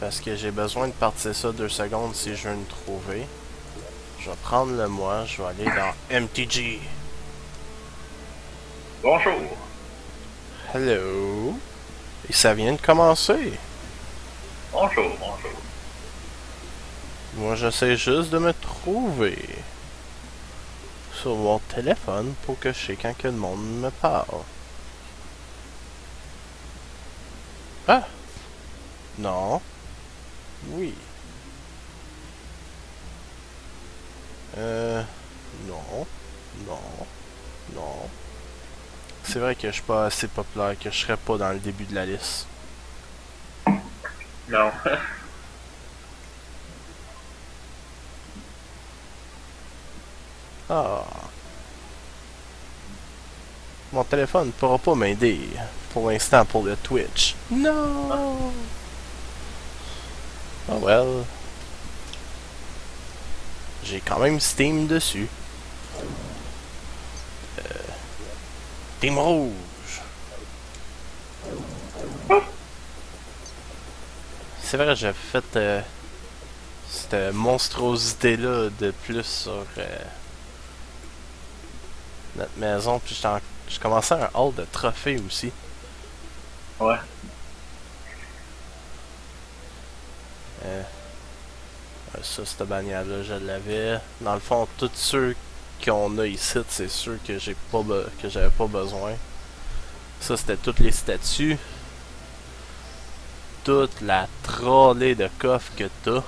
Parce que j'ai besoin de partir ça deux secondes si je veux me trouver. Je vais prendre le moi, je vais aller dans MTG. Bonjour. Hello. Et ça vient de commencer. Bonjour, bonjour. Moi, j'essaie juste de me trouver sur mon téléphone pour que je sais quand que le monde me parle. Ah! Non. Oui. Euh... Non. Non. Non. C'est vrai que je suis pas assez populaire, que je serais pas dans le début de la liste. Non. Ah. Mon téléphone ne pourra pas m'aider pour l'instant pour le Twitch. Non. Oh well. J'ai quand même Steam dessus. Euh, Team Rouge. C'est vrai, j'ai fait euh, cette monstruosité-là de plus sur euh, notre maison. Puis je commençais un hall de trophées aussi. Ouais. Euh, ça, cette bagnole-là, je l'avais. Dans le fond, tous ceux qu'on a ici, c'est sûr que j'ai pas que j'avais pas besoin. Ça, c'était toutes les statues. Toute la trollée de coffres que t'as.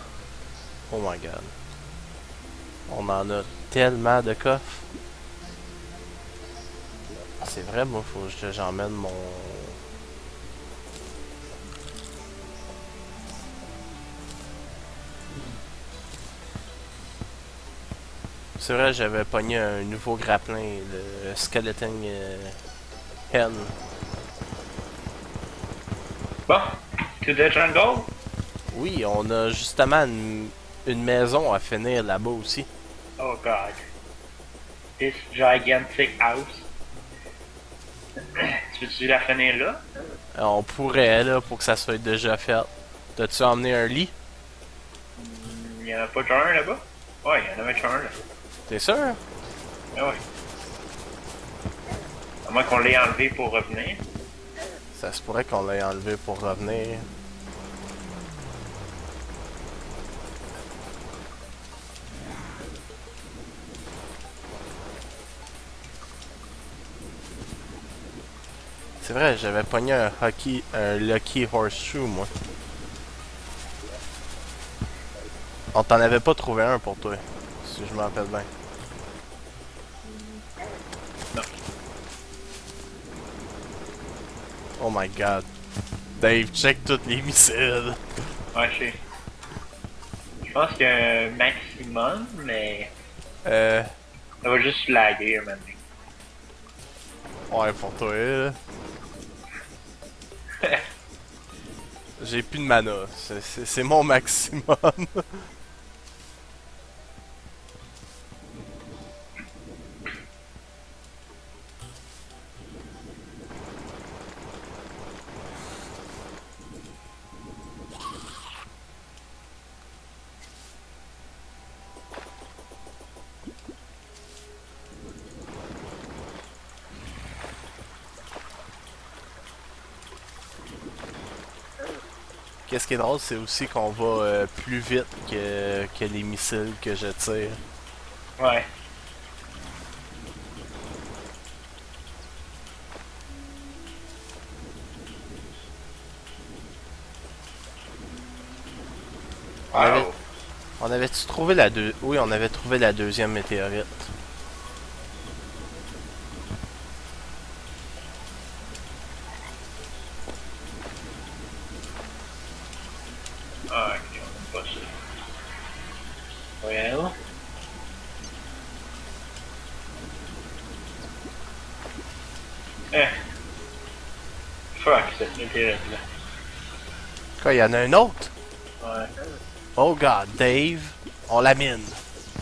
Oh my god. On en a tellement de coffres. C'est vrai, moi, faut que j'emmène mon... J'avais pogné un nouveau grappin, le Skeleton euh, Hen. Bon. To the jungle? Oui, on a justement une, une maison à finir là-bas aussi. Oh god. This gigantic house. tu veux-tu la finir là? Euh, On pourrait, là, pour que ça soit déjà fait. T'as-tu emmené un lit? Il y en a pas déjà un là-bas? Ouais, il y en avait un là. T'es sûr? Ah ouais. À moins qu'on l'ait enlevé pour revenir. Ça se pourrait qu'on l'ait enlevé pour revenir. C'est vrai, j'avais pogné un hockey, un Lucky Horseshoe, moi. On t'en avait pas trouvé un pour toi, si je me rappelle bien. Non. Oh my god. Dave, check tous les missiles. Ouais, je sais. Je pense qu'il y a un maximum, mais Euh, ça va juste laguer maintenant. ouais, pour toi, là. J'ai plus de mana. C'est mon maximum. Qu'est-ce qui est drôle, c'est aussi qu'on va euh, plus vite que, que les missiles que je tire. Ouais. On avait-. On avait-tu trouvé la deux... Oui, on avait trouvé la deuxième météorite. Ah, ok, on aime pas ça. Well. Eh. Fuck. Quoi, il y en a un autre? Ouais. Oh god, Dave, on la mine.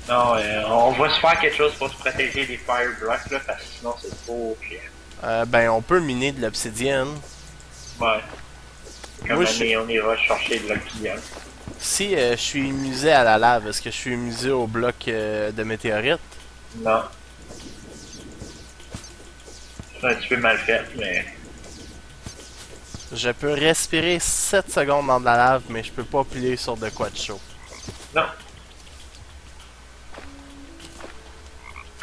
Non, euh, on va se faire quelque chose pour se protéger des fire blocks là, parce que sinon c'est trop pire. Euh, ben, on peut miner de l'obsidienne. Ouais. Comme Moi, on ira chercher de l'oxygène. Si euh, je suis musée à la lave, est-ce que je suis musée au bloc euh, de météorites? Non. C'est un petit peu mal fait, mais. Je peux respirer 7 secondes dans de la lave, mais je peux pas plier sur de quoi de chaud. Non.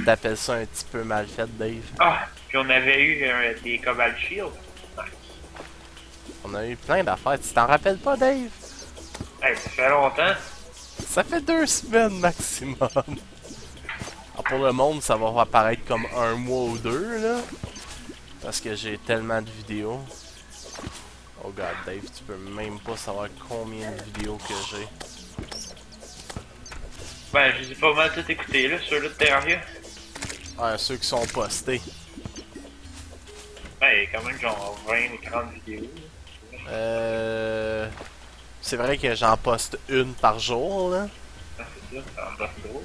T'appelles ça un petit peu mal fait, Dave? Ah! Puis on avait eu euh, des Cobalt Shield. Nice. On a eu plein d'affaires. Tu t'en rappelles pas, Dave? Hey, ça fait longtemps. Ça fait deux semaines maximum. Ah, pour le monde, ça va apparaître comme un mois ou deux, là. Parce que j'ai tellement de vidéos. Oh god, Dave, tu peux même pas savoir combien de vidéos que j'ai. Ben, je les ai pas mal tout écoutés, là, ceux-là de Terraria. Ah, ceux qui sont postés. Ben, il y a quand même genre 20 ou 30 vidéos. Euh... C'est vrai que j'en poste une par jour, là. Ah, c'est ça, en passe gros.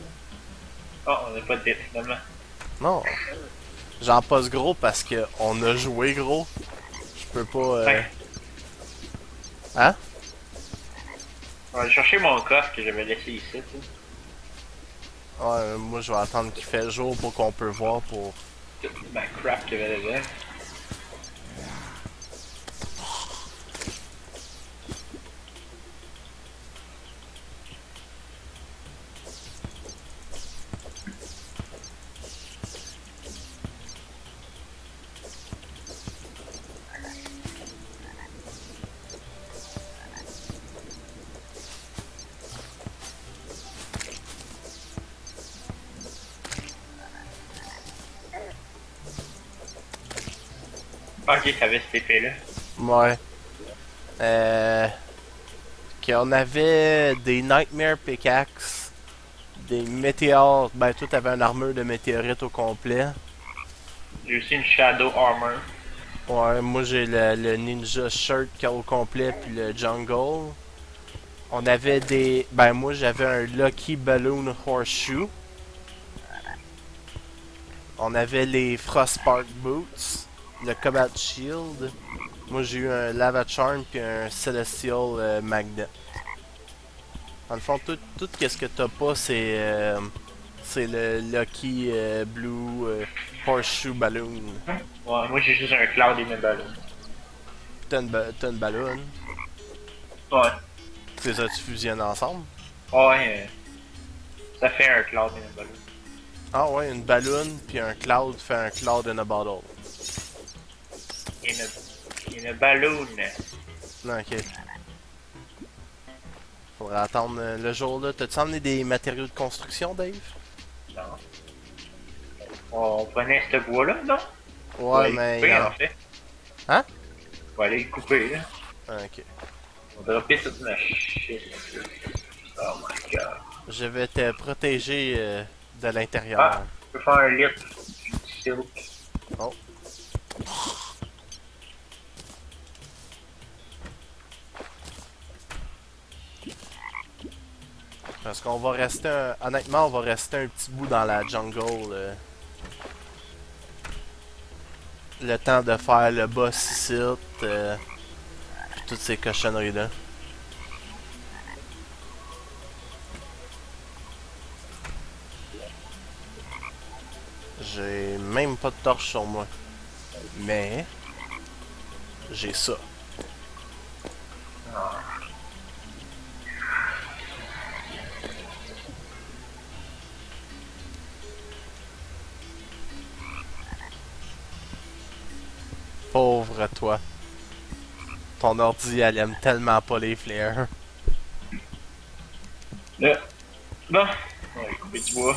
Ah, on n'a pas de dette, finalement. Non. J'en poste gros parce que on a joué gros. Je peux pas... Euh... Ouais. Hein? On va aller chercher mon coffre que j'avais laissé ici, tu sais. Ouais, euh, moi je vais attendre qu'il fait jour pour qu'on peut voir pour... Toute ma crap qu'il y avait dedans. Ok, ça avait cet effet-là. Ouais. Euh... Qu'on avait des Nightmare Pickaxe, des météores... Ben, tout avait une armure de météorite au complet. J'ai aussi une Shadow Armor. Ouais, moi j'ai le, le Ninja Shirt au complet puis le Jungle. On avait des... Ben, moi j'avais un Lucky Balloon Horseshoe. On avait les Frostpark Boots, le Cobalt Shield. Moi j'ai eu un Lava Charm puis un Celestial euh, Magnet. Dans le fond, tout, tout ce que t'as pas, c'est euh, c'est le Lucky euh, Blue Horseshoe Balloon. Ouais, moi j'ai juste un Cloud et mes ballons. T'as une, ba- une ballon. Ouais. C'est ça, tu fusionnes ensemble? Ouais, ça fait un Cloud et mes ballons. Ah ouais, une ballon puis un cloud fait un cloud in a bottle. Et une, et une balloon. Ok. Faudra attendre euh, le jour là. T'as-tu emmené des matériaux de construction, Dave? Non. On prenait ce bois-là, non? Ouais, mais. couper, en fait. Hein? On va aller le couper, là. ah, ok. On va dropper toute ma shit. Oh my god. Je vais te protéger euh, de l'intérieur. Ah, je peux faire un lit. silk. Parce qu'on va rester un... Honnêtement, on va rester un petit bout dans la jungle. euh. Le temps de faire le boss site. euh, toutes ces cochonneries-là. J'ai même pas de torche sur moi. Mais... J'ai ça. Pauvre toi. Ton ordi, elle aime tellement pas les flares. Là. On va aller couper du bois.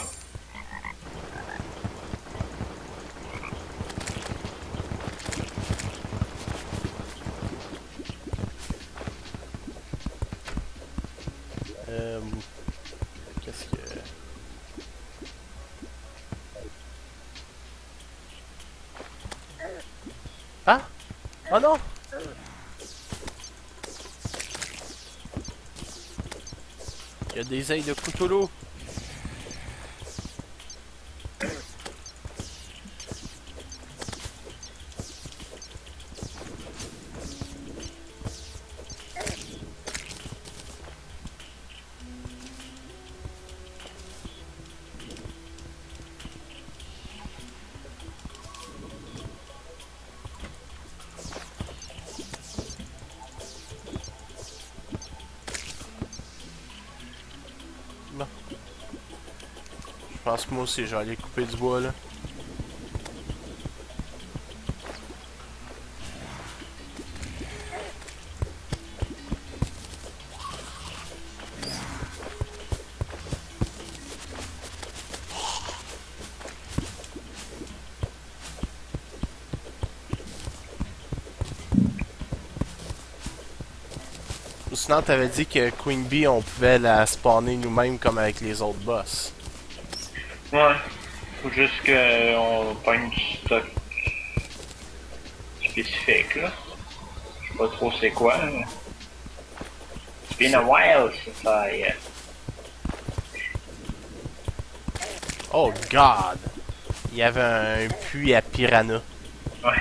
Oh non Il y a des ailes de Cthulhu Je pense que moi aussi, je vais aller couper du bois là. Sinon, t'avais dit que Queen Bee, on pouvait la spawner nous-mêmes comme avec les autres boss. Ouais. Faut juste qu'on pogne du stock spécifique, là. Je sais pas trop c'est quoi. mais- It's been a while since I... uh, Oh god! Il y avait un puits à piranha. Ouais.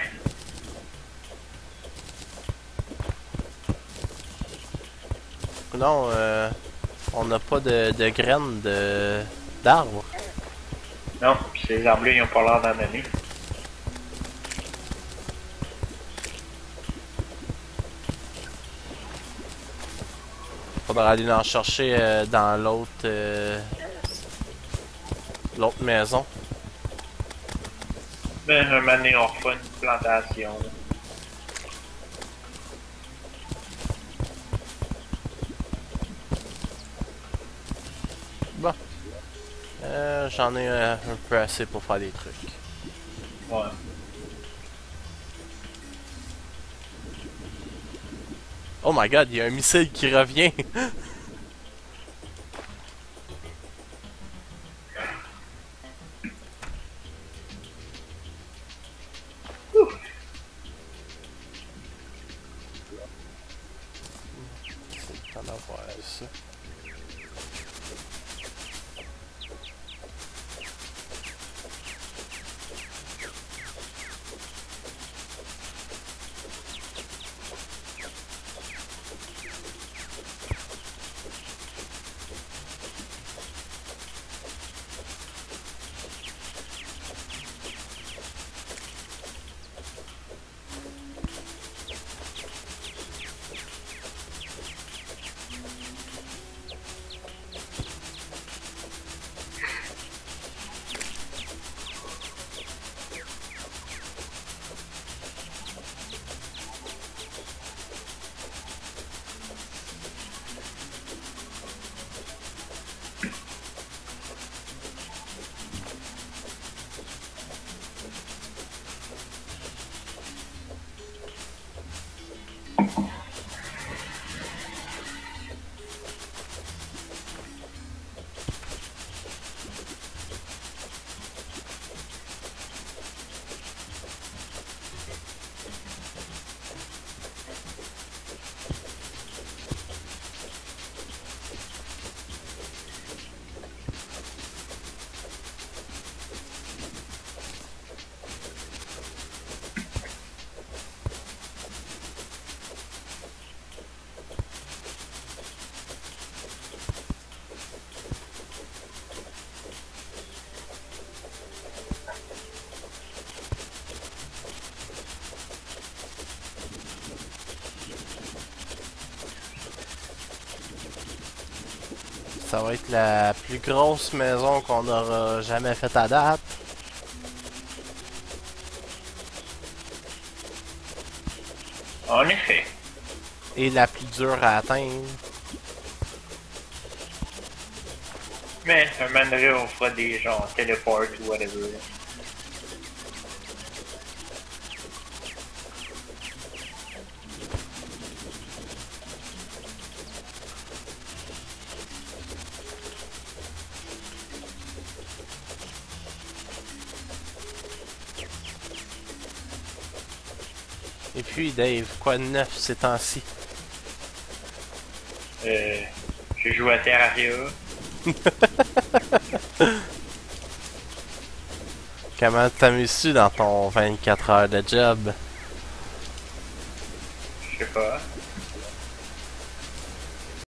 Non, euh, on n'a pas de, de graines de d'arbres. Non, pis ces arbres-là, ils ont pas l'air d'en donner. Faudra aller en chercher euh, dans l'autre euh, l'autre maison. Ben, un moment donné, on refait une plantation. là. Euh, J'en ai euh, un peu assez pour faire des trucs. Ouais. Oh my god, il y a un missile qui revient! Ça. Ça va être la plus grosse maison qu'on aura jamais faite à date. En effet. Et la plus dure à atteindre. Mais un donné, on fera des genre téléport ou whatever. Et puis Dave, quoi de neuf ces temps-ci? Euh, je joue à Terraria. Comment t'amuses-tu dans ton 24 heures de job?